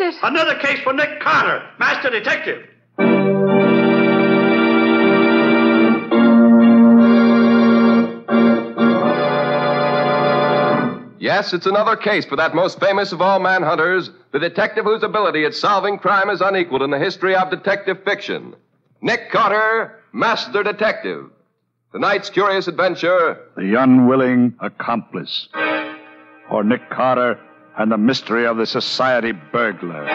is it? Another case for Nick Carter, Master Detective. Yes, it's another case for that most famous of all manhunters, the detective whose ability at solving crime is unequaled in the history of detective fiction. Nick Carter, Master Detective. Tonight's curious adventure The unwilling accomplice. Or Nick Carter and the mystery of the society burglar.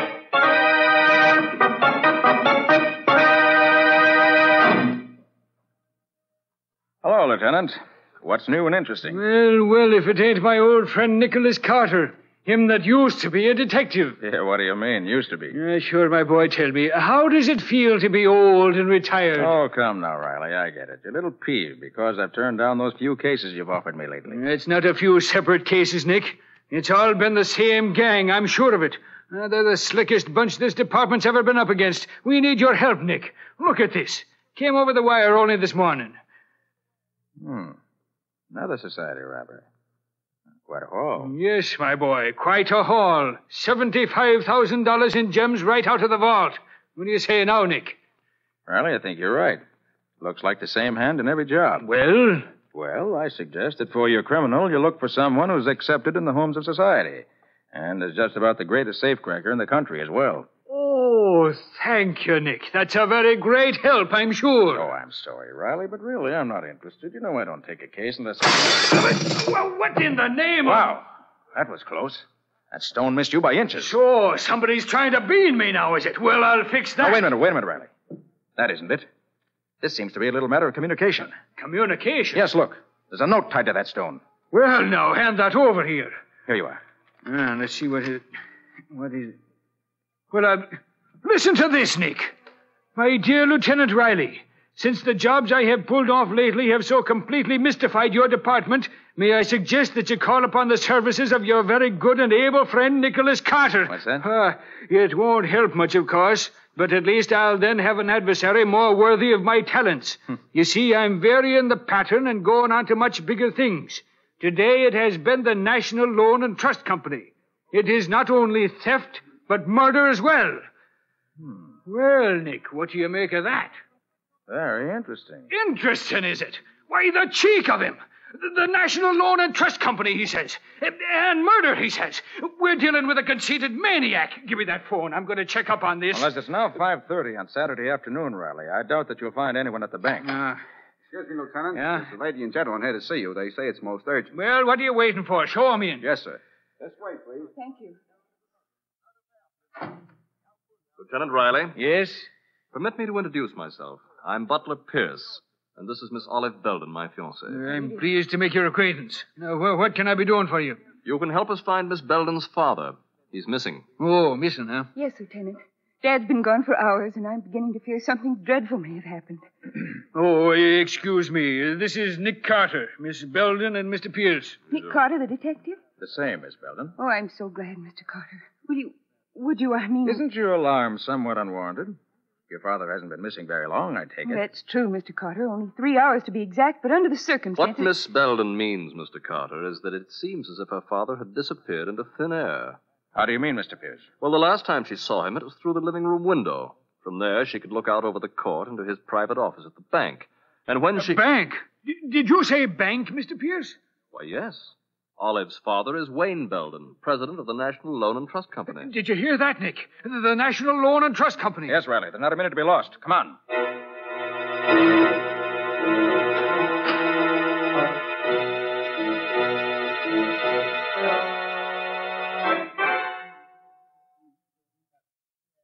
Hello, Lieutenant. What's new and interesting? Well, well, if it ain't my old friend Nicholas Carter, him that used to be a detective. Yeah, what do you mean, used to be? Uh, sure, my boy, tell me, how does it feel to be old and retired? Oh, come now, Riley. I get it. You're a little peeved because I've turned down those few cases you've offered me lately. It's not a few separate cases, Nick. It's all been the same gang, I'm sure of it. Uh, they're the slickest bunch this department's ever been up against. We need your help, Nick. Look at this. Came over the wire only this morning. Hmm. Another society robbery. Quite a haul. Yes, my boy, quite a haul. $75,000 in gems right out of the vault. What do you say now, Nick? Riley, I think you're right. Looks like the same hand in every job. Well? Well, I suggest that for your criminal, you look for someone who's accepted in the homes of society. And is just about the greatest safecracker in the country as well. Oh, thank you, Nick. That's a very great help, I'm sure. Oh, I'm sorry, Riley, but really, I'm not interested. You know I don't take a case unless. Well, what in the name of Wow. That was close. That stone missed you by inches. Sure, somebody's trying to bean me now, is it? Well, I'll fix that. Now, wait a minute, wait a minute, Riley. That isn't it. This seems to be a little matter of communication. Communication? Yes, look. There's a note tied to that stone. Well, now, hand that over here. Here you are. Ah, let's see what it. What is it? Well, uh, listen to this, Nick. My dear Lieutenant Riley, since the jobs I have pulled off lately have so completely mystified your department, may I suggest that you call upon the services of your very good and able friend, Nicholas Carter. What's that? Ah, it won't help much, of course, but at least I'll then have an adversary more worthy of my talents. Hmm. You see, I'm varying the pattern and going on to much bigger things. Today it has been the National Loan and Trust Company. It is not only theft, but murder as well. Hmm. Well, Nick, what do you make of that? Very interesting. Interesting, is it? Why, the cheek of him! The, the National Loan and Trust Company, he says. And murder, he says. We're dealing with a conceited maniac. Give me that phone. I'm going to check up on this. Unless it's now 5.30 on Saturday afternoon, Riley. I doubt that you'll find anyone at the bank. Ah, Excuse me, Lieutenant. Yeah? There's a lady and gentleman here to see you. They say it's most urgent. well, what are you waiting for? Show 'em in. Yes, sir. This way, please. Thank you. Lieutenant Riley, Yes? permit me to introduce myself. I'm Butler Pierce, and this is Miss Olive Belden, my fiancée. I'm pleased to make your acquaintance. Now, wh- what can I be doing for you? You can help us find Miss Belden's father. He's missing. Oh, missing, huh? Yes, Lieutenant. Dad's been gone for hours, and I'm beginning to fear something dreadful may have happened. Oh, excuse me. This is Nick Carter, Miss Belden, and Mr. Pierce. Nick Carter, the detective? The same, Miss Belden. Oh, I'm so glad, Mr. Carter. Would you, would you, I mean... Isn't your alarm somewhat unwarranted? Your father hasn't been missing very long, I take it. That's true, Mr. Carter. Only three hours to be exact, but under the circumstances... What Miss Belden means, Mr. Carter, is that it seems as if her father had disappeared into thin air. How do you mean, Mr. Pierce? Well, the last time she saw him, it was through the living room window. From there, she could look out over the court into his private office at the bank. And when she. Bank? D- did you say bank, Mr. Pierce? Why, yes. Olive's father is Wayne Belden, president of the National Loan and Trust Company. Did you hear that, Nick? The, the National Loan and Trust Company. Yes, Riley. There's not a minute to be lost. Come on.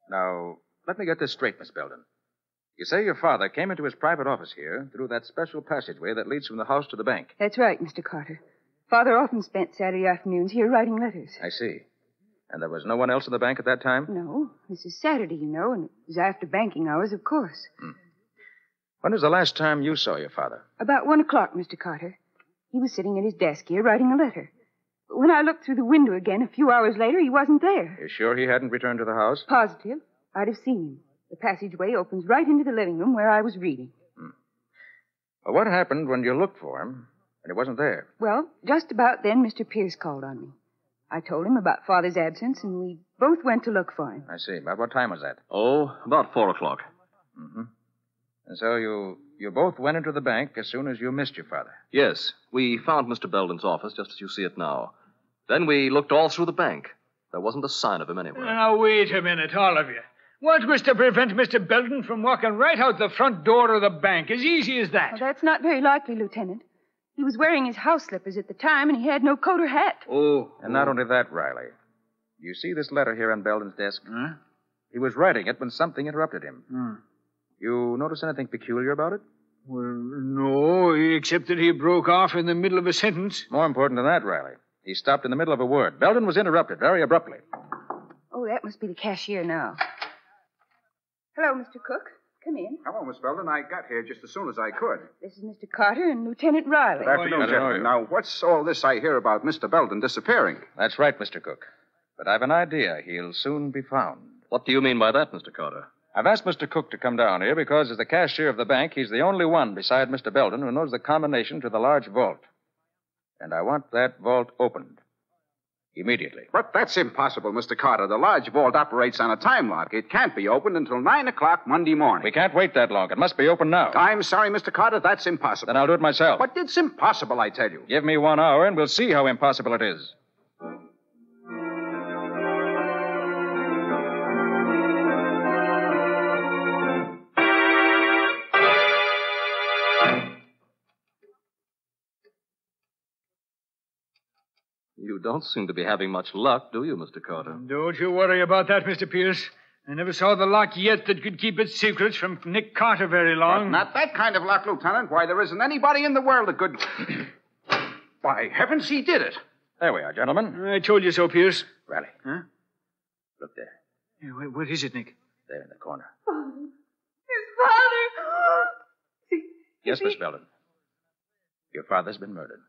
Now, let me get this straight, Miss Belden. You say your father came into his private office here through that special passageway that leads from the house to the bank. That's right, Mr. Carter. Father often spent Saturday afternoons here writing letters. I see. And there was no one else in the bank at that time? No, this is Saturday, you know, and it was after banking hours, of course. Hmm. When was the last time you saw your father? About one o'clock, Mr. Carter. He was sitting at his desk here writing a letter. But when I looked through the window again a few hours later, he wasn't there. You're sure he hadn't returned to the house? Positive. I'd have seen him. The passageway opens right into the living room where I was reading. Hmm. Well, what happened when you looked for him and he wasn't there? Well, just about then, Mr. Pierce called on me. I told him about Father's absence, and we Both went to look for him. I see. About what time was that? Oh, about four o'clock. Mm-hmm. And so you you both went into the bank as soon as you missed your father. Yes, we found Mr. Belden's office just as you see it now. Then we looked all through the bank. There wasn't a sign of him anywhere. Now, wait a minute, all of you. What was to prevent Mr. Belden from walking right out the front door of the bank? As easy as that. Well, that's not very likely, Lieutenant. He was wearing his house slippers at the time, and he had no coat or hat. Oh. And not only that, Riley. You see this letter here on Belden's desk? Huh? He was writing it when something interrupted him. Hmm. You notice anything peculiar about it? Well, no, except that he broke off in the middle of a sentence. More important than that, Riley. He stopped in the middle of a word. Belden was interrupted very abruptly. Oh, that must be the cashier now. Hello, Mr. Cook. Come in. Hello, Miss Belden. I got here just as soon as I uh, could. This is Mr. Carter and Lieutenant Riley. Good afternoon, gentlemen. Now, what's all this I hear about Mr. Belden disappearing? That's right, Mr. Cook. But I've an idea. He'll soon be found. What do you mean by that, Mr. Carter? I've asked Mr. Cook to come down here because, as the cashier of the bank, he's the only one beside Mr. Belden who knows the combination to the large vault. And I want that vault opened. Immediately. But that's impossible, Mr. Carter. The large vault operates on a time lock. It can't be opened until 9 o'clock Monday morning. We can't wait that long. It must be open now. I'm sorry, Mr. Carter. That's impossible. Then I'll do it myself. But it's impossible, I tell you. Give me one hour and we'll see how impossible it is. Don't seem to be having much luck, do you, Mr. Carter? Don't you worry about that, Mr. Pierce. I never saw the lock yet that could keep its secrets from Nick Carter very But long. not that kind of luck, Lieutenant. Why, there isn't anybody in the world that could. By heavens, he did it. There we are, gentlemen. I told you so, Pierce. Riley. Huh? Look there. Yeah, wh- What is it, Nick? There in the corner. His father! Yes, Miss Belden. Your father's been murdered.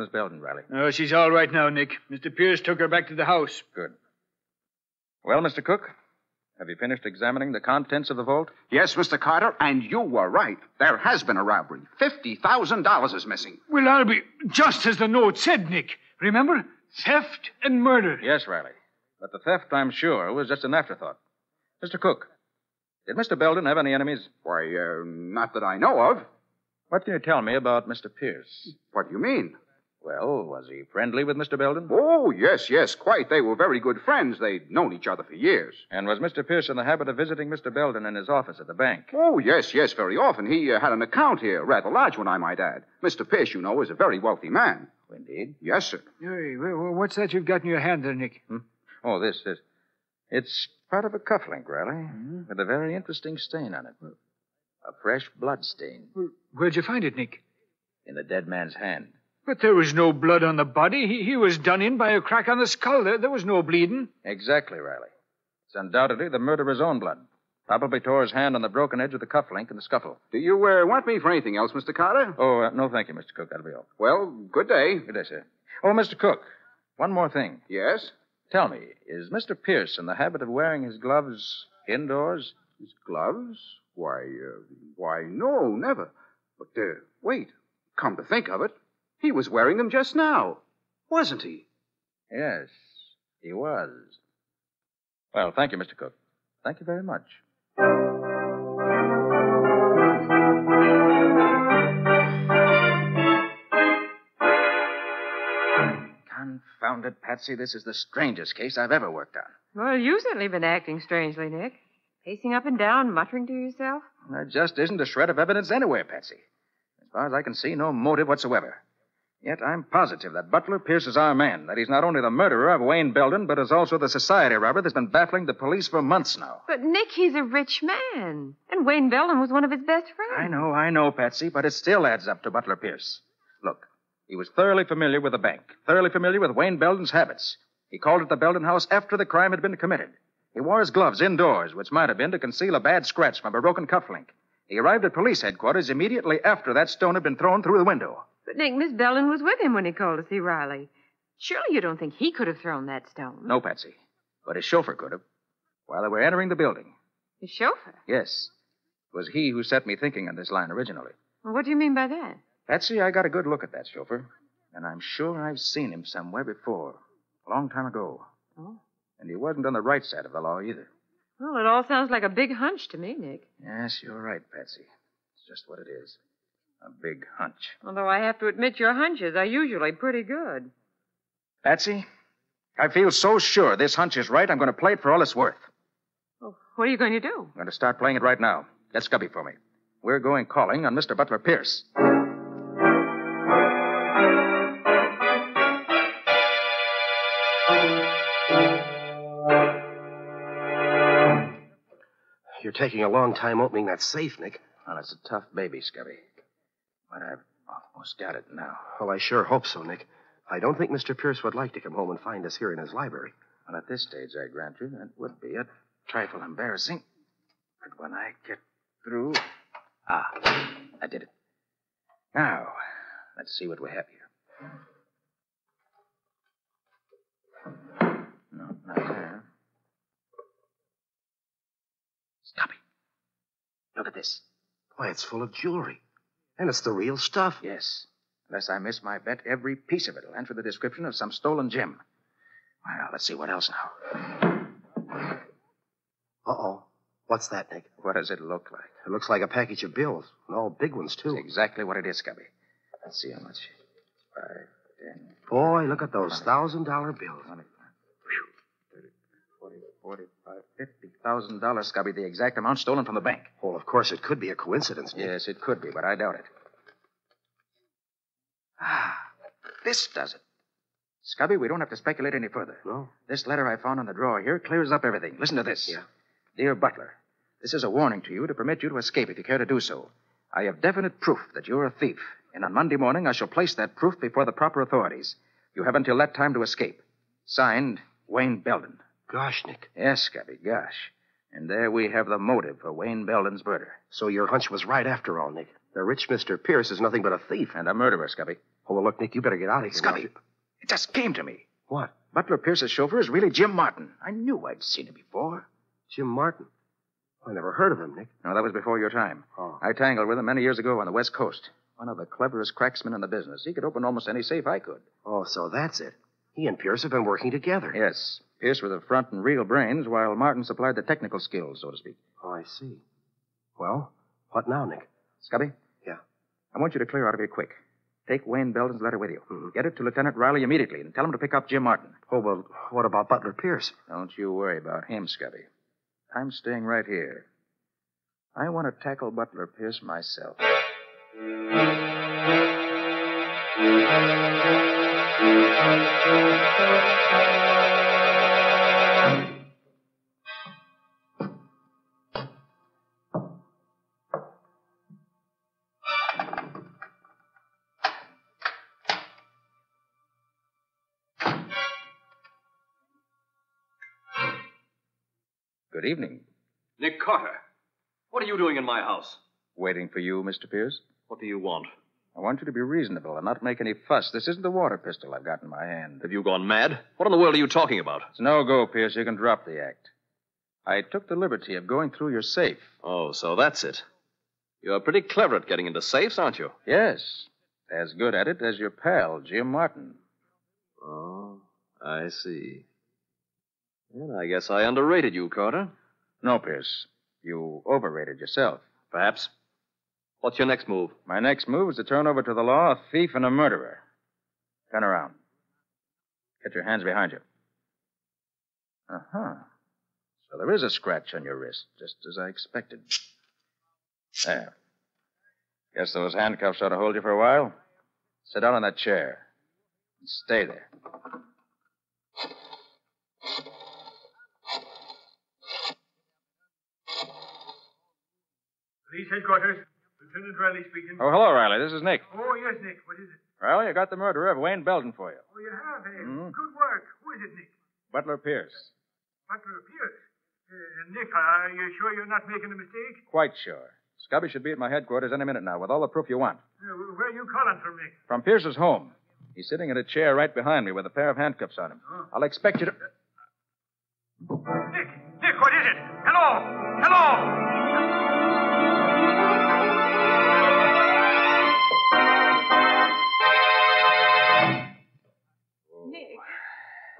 Miss Belden, Riley? Oh, she's all right now, Nick. Mr. Pierce took her back to the house. Good. Well, Mr. Cook, have you finished examining the contents of the vault? Yes, Mr. Carter, and you were right. There has been a robbery. $50,000 is missing. Well, I'll be just as the note said, Nick. Remember? Theft and murder. Yes, Riley. But the theft, I'm sure, was just an afterthought. Mr. Cook, did Mr. Belden have any enemies? Why, uh, not that I know of. What can you tell me about Mr. Pierce? What do you mean? Well, was he friendly with Mr. Belden? Oh, yes, yes, quite. They were very good friends. They'd known each other for years. And was Mr. Pierce in the habit of visiting Mr. Belden in his office at the bank? Oh, yes, yes, very often. He uh, had an account here, rather large one, I might add. Mr. Pierce, you know, is a very wealthy man. Indeed. Yes, sir. Hey, wh- wh- what's that you've got in your hand there, Nick? Oh, this, this. It's part of a cufflink, Riley, with a very interesting stain on it. A fresh blood stain Where'd you find it, Nick? in the dead man's hand. But there was no blood on the body. He, he was done in by a crack on the skull. There, there was no bleeding. Exactly, Riley. It's undoubtedly the murderer's own blood. Probably tore his hand on the broken edge of the cufflink in the scuffle. Do you uh, want me for anything else, Mr. Carter? Oh, uh, no, thank you, Mr. Cook. That'll be all. Well, good day. Good day, sir. Oh, Mr. Cook, one more thing. Yes? Tell me, is Mr. Pierce in the habit of wearing his gloves indoors? His gloves? Why, uh, why, no, never. But, uh, wait. Come to think of it, he was wearing them just now. Wasn't he? Yes, he was. Well, thank you, Mr. Cook. Thank you very much. Confound it, Patsy. This is the strangest case I've ever worked on. Well, you've certainly been acting strangely, Nick. Pacing up and down, muttering to yourself. There just isn't a shred of evidence anywhere, Patsy. As far as I can see, no motive whatsoever. Yet I'm positive that Butler Pierce is our man, that he's not only the murderer of Wayne Belden, but is also the society robber that's been baffling the police for months now. But, Nick, he's a rich man. And Wayne Belden was one of his best friends. I know, I know, Patsy, but it still adds up to Butler Pierce. Look, he was thoroughly familiar with the bank, thoroughly familiar with Wayne Belden's habits. He called at the Belden house after the crime had been committed. He wore his gloves indoors, which might have been to conceal a bad scratch from a broken cufflink. He arrived at police headquarters immediately after that stone had been thrown through the window. But, Nick, Miss Belden was with him when he called to see Riley. Surely you don't think he could have thrown that stone? No, Patsy. But his chauffeur could have. While they were entering the building. His chauffeur? Yes. It was he who set me thinking on this line originally. Well, what do you mean by that? Patsy, I got a good look at that chauffeur, and I'm sure I've seen him somewhere before, a long time ago. Oh. And he wasn't on the right side of the law either. Well, it all sounds like a big hunch to me, Nick. Yes, you're right, Patsy. It's just what it is. A big hunch. Although I have to admit your hunches are usually pretty good. Patsy, I feel so sure this hunch is right, I'm going to play it for all it's worth. Well, what are you going to do? I'm going to start playing it right now. Get Scubby for me. We're going calling on Mr. Butler Pierce. You're taking a long time opening that safe, Nick. Well, it's a tough baby, Scubby. But I've almost got it now. Well, I sure hope so, Nick. I don't think Mr. Pierce would like to come home and find us here in his library. Well, at this stage, I grant you, that would be a trifle embarrassing. But when I get through. Ah, I did it. Now, let's see what we have here. No, not there. Scubby. Look at this. Why, it's full of jewelry. And it's the real stuff. Yes. Unless I miss my bet, every piece of it will answer the description of some stolen gem. Well, let's see what else now. Uh oh. What's that, Nick? What does it look like? It looks like a package of bills, and all big ones, too. It's exactly what it is, Scubby. Let's see how much. Five, ten, Boy, look at those thousand dollar bills. twenty, thirty, forty, forty-five, fifty thousand dollars, Scubby. The exact amount stolen from the bank. Well, of course, it could be a coincidence, Nick. Yes, it could be, but I doubt it. Ah, this does it. Scubby, we don't have to speculate any further. No? This letter I found on the drawer here clears up everything. Listen to this. Yeah. Dear Butler, this is a warning to you to permit you to escape if you care to do so. I have definite proof that you're a thief, and on Monday morning I shall place that proof before the proper authorities. You have until that time to escape. Signed, Wayne Belden. Gosh, Nick. Yes, Scubby, gosh. And there we have the motive for Wayne Belden's murder. So your hunch was right after all, Nick. The rich Mr. Pierce is nothing but a thief. And a murderer, Scubby. Oh, well, look, Nick, you better get out of here. Scubby, now. it just came to me. What? Butler Pierce's chauffeur is really Jim Martin. I knew I'd seen him before. Jim Martin. I never heard of him, Nick. No, that was before your time. Oh. I tangled with him many years ago on the West Coast. One of the cleverest cracksmen in the business. He could open almost any safe I could. Oh, so that's it. He and Pierce have been working together. Yes. Pierce with the front and real brains, while Martin supplied the technical skills, so to speak. Oh, I see. Well, what now, Nick? Scubby? Yeah. I want you to clear out of here quick. Take Wayne Belden's letter with you. Mhm. Get it to Lieutenant Riley immediately and tell him to pick up Jim Martin. Oh, well, what about Butler Pierce? Don't you worry about him, Scubby. I'm staying right here. I want to tackle Butler Pierce myself. Good evening. Nick Carter. What are you doing in my house? Waiting for you, Mr. Pierce. What do you want? I want you to be reasonable and not make any fuss. This isn't the water pistol I've got in my hand. Have you gone mad? What in the world are you talking about? It's no go, Pierce. You can drop the act. I took the liberty of going through your safe. Oh, so that's it. You're pretty clever at getting into safes, aren't you? Yes. As good at it as your pal, Jim Martin. Oh, I see. Well, I guess I underrated you, Carter. No, Pierce. You overrated yourself. Perhaps. What's your next move? My next move is to turn over to the law a thief and a murderer. Turn around. Get your hands behind you. Uh huh. So there is a scratch on your wrist, just as I expected. There. Guess those handcuffs ought to hold you for a while. Sit down on that chair. And stay there. Police headquarters. Lieutenant Riley speaking. Oh, hello, Riley. This is Nick. Oh, yes, Nick. What is it? Riley, I got the murderer of Wayne Belden for you. Oh, you have, eh? Mhm. Good work. Who is it, Nick? Butler Pierce. Butler Pierce. Uh, Nick, are you sure you're not making a mistake? Quite sure. Scubby should be at my headquarters any minute now with all the proof you want. Uh, where are you calling from, Nick? From Pierce's home. He's sitting in a chair right behind me with a pair of handcuffs on him. Oh. I'll expect you to. Nick! Nick, what is it? Hello! Hello!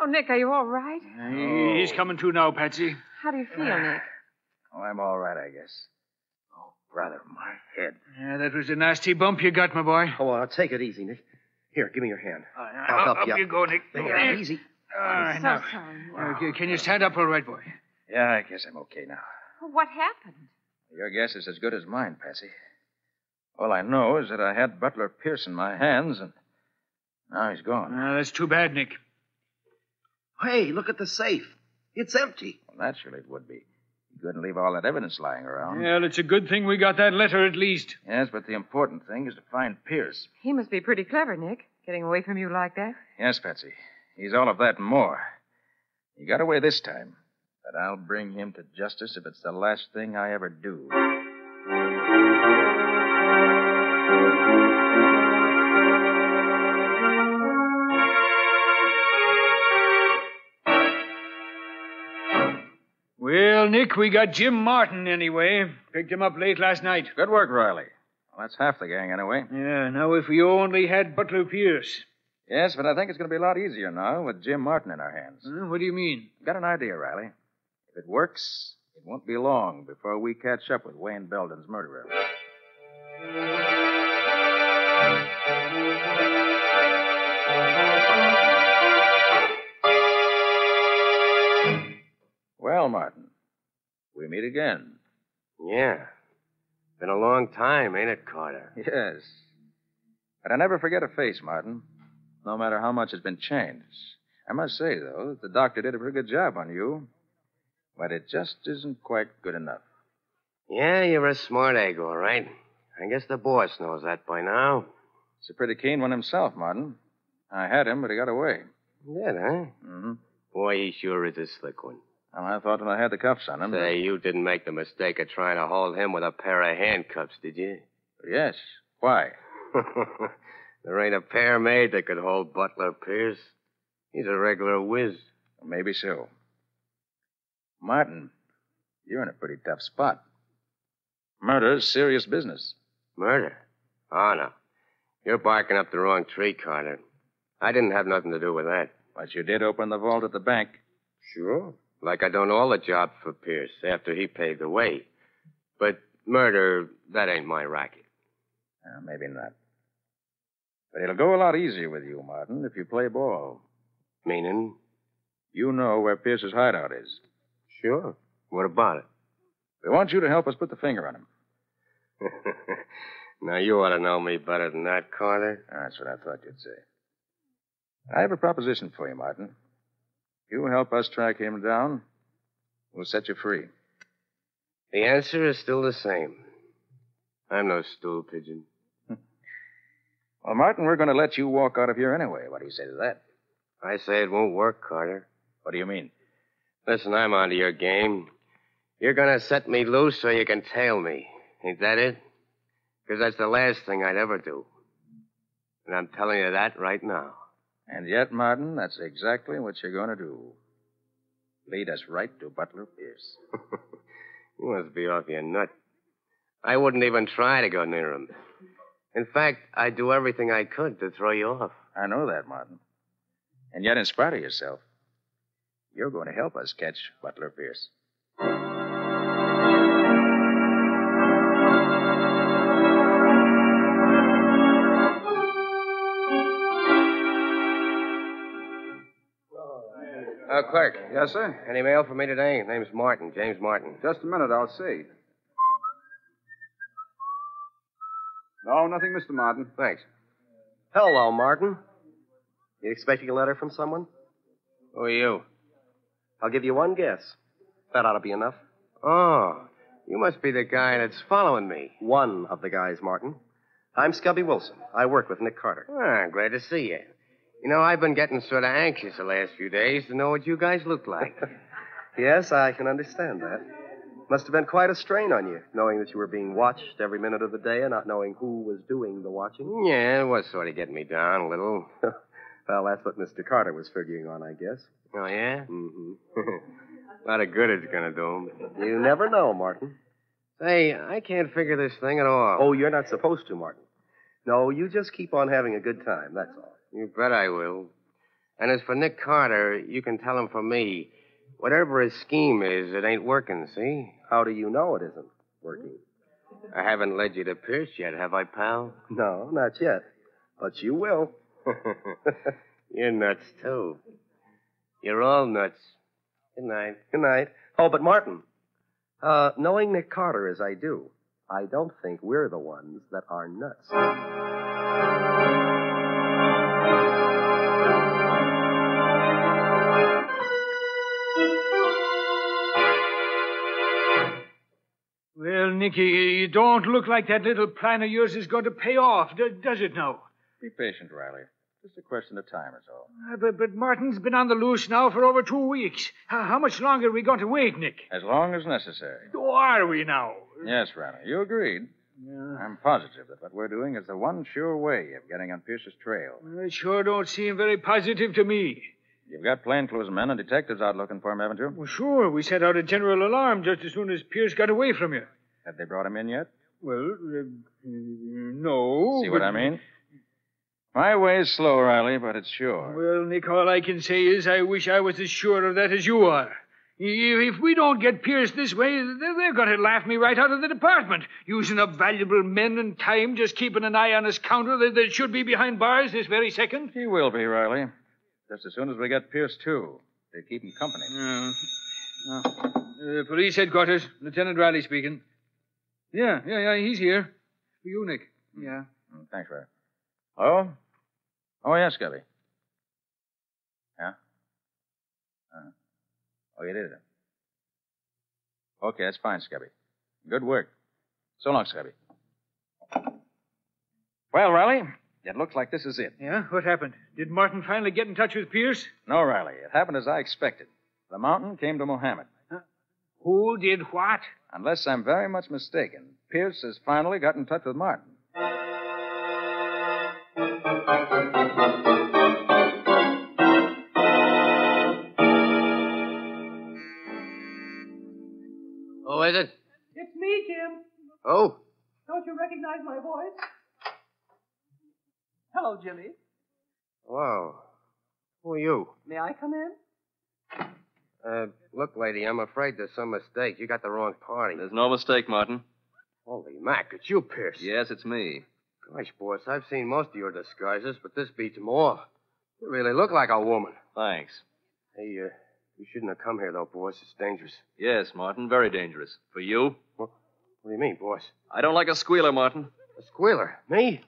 Oh, Nick, are you all right? He- He's coming to now, Patsy. How do you feel, ah. Nick? Oh, I'm all right, I guess. Oh, brother, my head. Yeah, that was a nasty bump you got, my boy. Oh, well, take it easy, Nick. Here, give me your hand. Uh, I'll I'll help up you. you go, Nick. There, There. easy. All right, so now. sorry. Okay, can you stand up all right, boy? Yeah, I guess I'm okay now. What happened? Your guess is as good as mine, Patsy. All I know is that I had Butler Pierce in my hands, and now he's gone. Uh, that's too bad, Nick. Hey, look at the safe. It's empty. Well, naturally it would be. You couldn't leave all that evidence lying around. Well, it's a good thing we got that letter at least. Yes, but the important thing is to find Pierce. He must be pretty clever, Nick, getting away from you like that. Yes, Patsy. He's all of that and more. He got away this time, but I'll bring him to justice if it's the last thing I ever do. Nick, we got Jim Martin anyway. Picked him up late last night. Good work, Riley. Well, that's half the gang, anyway. Yeah, now if we only had Butler Pierce. Yes, but I think it's going to be a lot easier now with Jim Martin in our hands. Huh? What do you mean? Got an idea, Riley. If it works, it won't be long before we catch up with Wayne Belden's murderer. Well, Martin, we meet again. Yeah. Been a long time, ain't it, Carter? Yes. But I never forget a face, Martin, no matter how much has been changed. I must say, though, that the doctor did a pretty good job on you. But it just isn't quite good enough. Yeah, you're a smart egg, all right. I guess the boss knows that by now. He's a pretty keen one himself, Martin. I had him, but he got away. Did, huh? Mm-hmm. Boy, he sure is a slick one. Well, I thought when I had the cuffs on him. Say, you didn't make the mistake of trying to hold him with a pair of handcuffs, did you? Yes. Why? there ain't a pair made that could hold Butler Pierce. He's a regular whiz. Maybe so. Martin, you're in a pretty tough spot. Murder's serious business. Murder? Oh, no. You're barking up the wrong tree, Carter. I didn't have nothing to do with that. But you did open the vault at the bank. Sure. Like I done all the job for Pierce after he paved the way. But murder, that ain't my racket. Uh, maybe not. But it'll go a lot easier with you, Martin, if you play ball. Meaning? You know where Pierce's hideout is. Sure. What about it? We want you to help us put the finger on him. now, you ought to know me better than that, Carter. That's what I thought you'd say. I have a proposition for you, Martin. You help us track him down, we'll set you free. The answer is still the same. I'm no stool pigeon. Well, Martin, we're going to let you walk out of here anyway. What do you say to that? I say it won't work, Carter. What do you mean? Listen, I'm onto your game. You're going to set me loose so you can tail me. Ain't that it? Because that's the last thing I'd ever do. And I'm telling you that right now. And yet, Martin, that's exactly what you're going to do. Lead us right to Butler Pierce. you must be off your nut. I wouldn't even try to go near him. In fact, I'd do everything I could to throw you off. I know that, Martin. And yet, in spite of yourself, you're going to help us catch Butler Pierce. Uh, clerk. Yes, sir? Any mail for me today? Name's Martin, James Martin. Just a minute, I'll see. No, nothing, Mr. Martin. Thanks. Hello, Martin. You expecting a letter from someone? Who are you? I'll give you one guess. That ought to be enough. Oh, you must be the guy that's following me. One of the guys, Martin. I'm Scubby Wilson. I work with Nick Carter. Ah, glad to see you. You know, I've been getting sort of anxious the last few days to know what you guys look like. yes, I can understand that. Must have been quite a strain on you, knowing that you were being watched every minute of the day and not knowing who was doing the watching. Yeah, it was sort of getting me down a little. well, that's what Mr. Carter was figuring on, I guess. Oh, yeah? Mm-hmm. a lot of good it's going to do him. You never know, Martin. Say, I can't figure this thing at all. Oh, you're not supposed to, Martin. No, you just keep on having a good time, that's all. You bet I will. And as for Nick Carter, you can tell him from me, whatever his scheme is, it ain't working, see? How do you know it isn't working? I haven't led you to Pierce yet, have I, pal? No, not yet. But you will. You're nuts, too. You're all nuts. Good night. Good night. Oh, but Martin, uh, knowing Nick Carter as I do, I don't think we're the ones that are nuts. Nicky, you don't look like that little plan of yours is going to pay off, does it now? Be patient, Riley. Just a question of time is all. Uh, but, but Martin's been on the loose now for over two weeks. How, how much longer are we going to wait, Nick? As long as necessary. Oh, are we now? Yes, Riley, you agreed. I'm positive that what we're doing is the one sure way of getting on Pierce's trail. It sure don't seem very positive to me. You've got plainclothes men and detectives out looking for him, haven't you? Well, sure, we sent out a general alarm just as soon as Pierce got away from you. Have they brought him in yet? Well, uh, no. See what I mean? My way's slow, Riley, but it's sure. Well, Nick, all I can say is I wish I was as sure of that as you are. If we don't get Pierce this way, they're, going to laugh me right out of the department, using up valuable men and time just keeping an eye on his counter that, should be behind bars this very second. He will be, Riley. Just as soon as we get Pierce, too. They keep him company. Yeah. Uh, police headquarters, Lieutenant Riley speaking. Yeah, yeah, yeah, he's here. For you, Nick. Yeah. Mm, Thanks, Riley. Oh? Oh, yes, Scubby. Yeah? Uh, oh, you did it. Okay, that's fine, Scubby. Good work. So long, Scubby. Well, Riley, it looks like this is it. Yeah? What happened? Did Martin finally get in touch with Pierce? No, Riley, it happened as I expected. The mountain came to Mohammed. Who did what? Unless I'm very much mistaken, Pierce has finally got in touch with Martin. Who is it? It's me, Jim. Oh, Don't you recognize my voice? Hello, Jimmy. wow. Who are you? May I come in? Uh, look, lady, I'm afraid there's some mistake. You got the wrong party. There's no mistake, Martin. Holy Mac, it's you, Pierce. Yes, it's me. Gosh, boss, I've seen most of your disguises, but this beats 'em all. You really look like a woman. Thanks. Hey, uh, you shouldn't have come here, though, boss. It's dangerous. Yes, Martin, very dangerous. For you? What do you mean, boss? I don't like a squealer, Martin. A squealer? Me?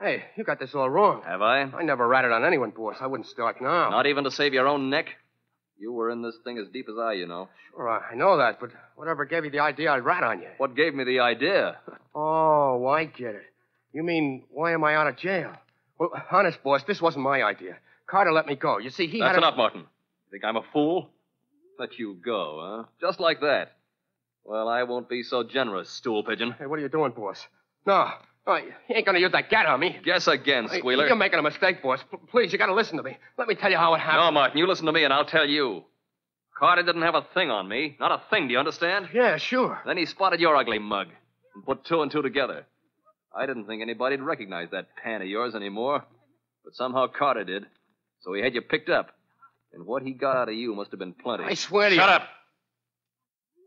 Hey, you got this all wrong. Have I? I never ratted on anyone, boss. I wouldn't start now. Not even to save your own neck? You were in this thing as deep as I, you know. Sure, I know that, but whatever gave you the idea I'd rat on you? What gave me the idea? Oh, I get it. You mean, why am I out of jail? Well, honest, boss, this wasn't my idea. Carter let me go. You see, he That's had a... enough, Martin. You think I'm a fool? Let you go, huh? Just like that. Well, I won't be so generous, stool pigeon. Hey, what are you doing, boss? No, no, you ain't gonna use that gat on me. Guess again, squealer. You're making a mistake, boss. P- please, you gotta listen to me. Let me tell you how it happened. No, Martin, you listen to me and I'll tell you. Carter didn't have a thing on me. Not a thing, do you understand? Yeah, sure. Then he spotted your ugly mug and put two and two together. I didn't think anybody'd recognize that pan of yours anymore, but somehow Carter did. So he had you picked up. And what he got out of you must have been plenty. I swear to you. Shut up!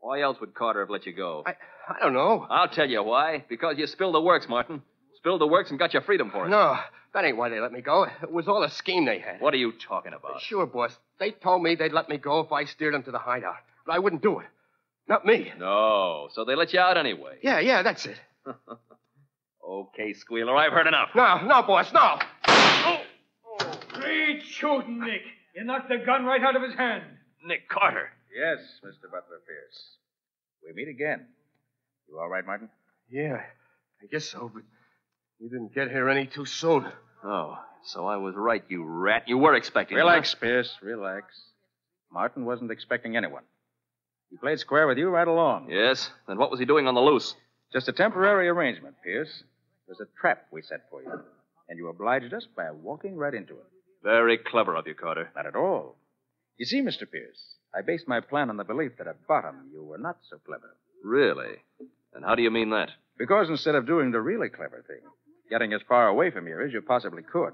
Why else would Carter have let you go? I, I don't know. I'll tell you why. Because you spilled the works, Martin. Spilled the works and got your freedom for it. No, that ain't why they let me go. It was all a scheme they had. What are you talking about? Sure, boss. They told me they'd let me go if I steered them to the hideout. But I wouldn't do it. Not me. No, so they let you out anyway. Yeah, yeah, that's it. Okay, Squealer, I've heard enough. No, no, boss, no. Oh, oh, great shooting, Nick. You knocked the gun right out of his hand. Nick Carter. Yes, Mr. Butler Pierce. We meet again. You all right, Martin? Yeah, I guess so, but you didn't get here any too soon. Oh, so I was right, you rat. You were expecting. Relax, huh? Pierce, relax. Martin wasn't expecting anyone. He played square with you right along. Yes? Then what was he doing on the loose? Just a temporary arrangement, Pierce. It was a trap we set for you. And you obliged us by walking right into it. Very clever of you, Carter. Not at all. You see, Mr. Pierce, I based my plan on the belief that at bottom you were not so clever. Really? And how do you mean that? Because instead of doing the really clever thing, getting as far away from here as you possibly could,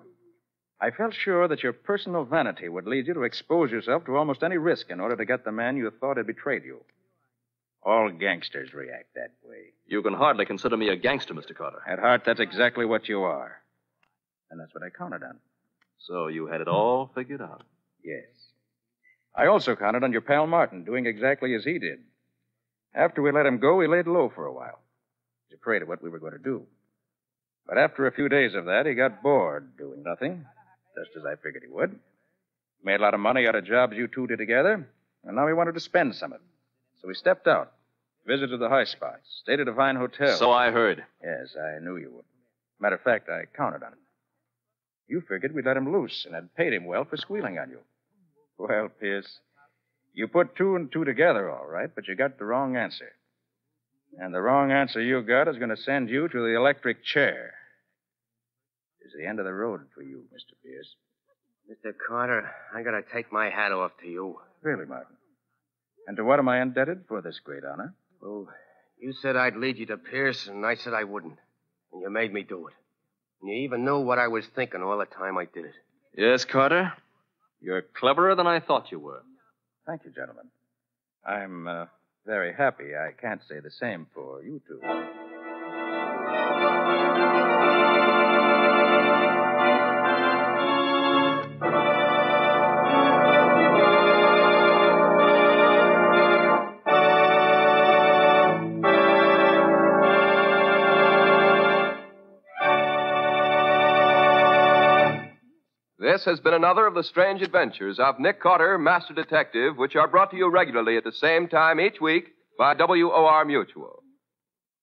I felt sure that your personal vanity would lead you to expose yourself to almost any risk in order to get the man you thought had betrayed you. All gangsters react that way. You can hardly consider me a gangster, Mr. Carter. At heart, that's exactly what you are. And that's what I counted on. So you had it all figured out. Yes. I also counted on your pal Martin doing exactly as he did. After we let him go, he laid low for a while. He was afraid of what we were going to do. But after a few days of that, he got bored doing nothing, just as I figured he would. Made a lot of money out of jobs you two did together, and now he wanted to spend some of it. So he stepped out, visited the high spots, stayed at a fine hotel. So I heard. Yes, I knew you would. Matter of fact, I counted on it. You figured we'd let him loose and had paid him well for squealing on you. Well, Pierce, you put two and two together, all right, but you got the wrong answer. And the wrong answer you got is going to send you to the electric chair. It's the end of the road for you, Mr. Pierce. Mr. Carter, I gotta take my hat off to you. Really, Martin. And to what am I indebted for this great honor? Well, you said I'd lead you to Pierce, and I said I wouldn't. And you made me do it. And you even knew what I was thinking all the time I did it. Yes, Carter. You're cleverer than I thought you were. Thank you, gentlemen. I'm uh, very happy. I can't say the same for you two. This has been another of the strange adventures of Nick Carter, Master Detective, which are brought to you regularly at the same time each week by WOR Mutual.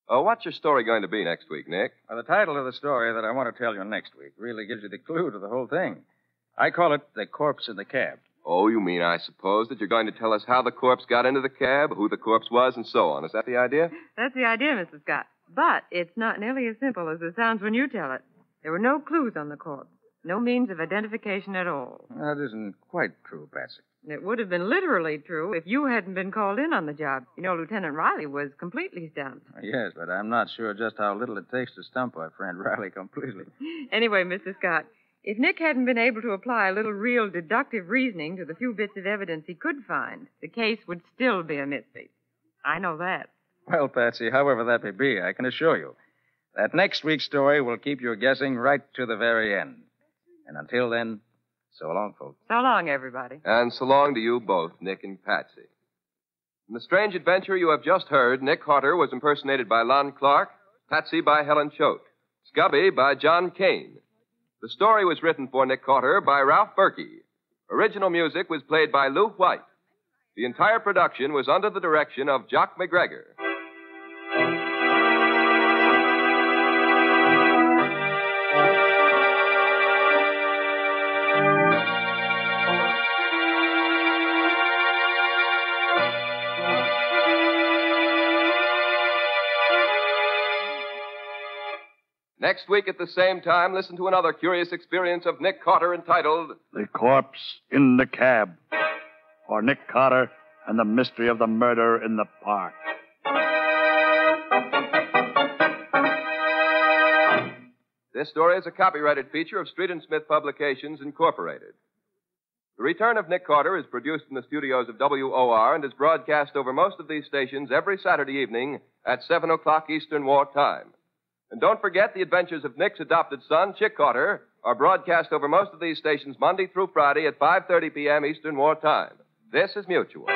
Uh, what's your story going to be next week, Nick? Well, the title of the story that I want to tell you next week really gives you the clue to the whole thing. I call it The Corpse in the Cab. Oh, you mean, I suppose, that you're going to tell us how the corpse got into the cab, who the corpse was, and so on. Is that the idea? That's the idea, Mrs. Scott. But it's not nearly as simple as it sounds when you tell it. There were no clues on the corpse, no means of identification at all. That isn't quite true, Patsy. It would have been literally true if you hadn't been called in on the job. You know, Lieutenant Riley was completely stumped. Yes, but I'm not sure just how little it takes to stump our friend Riley completely. Anyway, Mr. Scott, if Nick hadn't been able to apply a little real deductive reasoning to the few bits of evidence he could find, the case would still be a mystery. I know that. Well, Patsy, however that may be, I can assure you that next week's story will keep you guessing right to the very end. And until then, so long, folks. So long, everybody. And so long to you both, Nick and Patsy. In the strange adventure you have just heard, Nick Carter was impersonated by Lon Clark, Patsy by Helen Choate, Scubby by John Kane. The story was written for Nick Carter by Ralph Berkey. Original music was played by Lou White. The entire production was under the direction of Jock MacGregor. Next week at the same time, listen to another curious experience of Nick Carter entitled The Corpse in the Cab. Or Nick Carter and the Mystery of the Murder in the Park. This story is a copyrighted feature of Street and Smith Publications, Incorporated. The Return of Nick Carter is produced in the studios of WOR and is broadcast over most of these stations every Saturday evening at 7 o'clock Eastern War Time. And don't forget the adventures of Nick's adopted son, Chick Carter, are broadcast over most of these stations Monday through Friday at 5.30 p.m. Eastern War Time. This is Mutual.